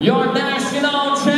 Your national champion.